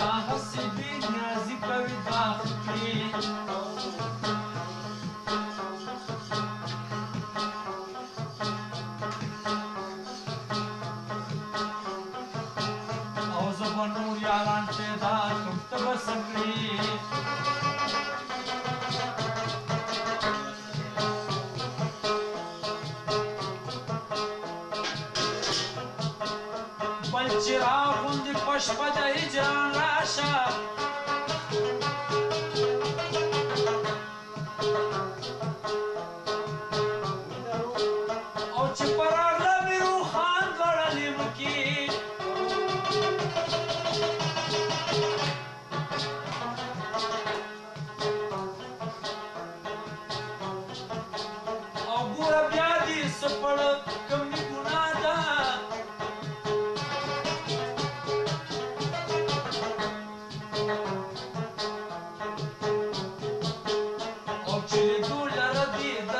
साहसी बेन्याजी कविता थी औज बनू यारांचे दार तुप्त बसली पंचराव कुंज Shabbat Jai Jana Shah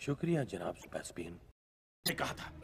शुक्रिया जनाब स्पेस्पियन कहा था।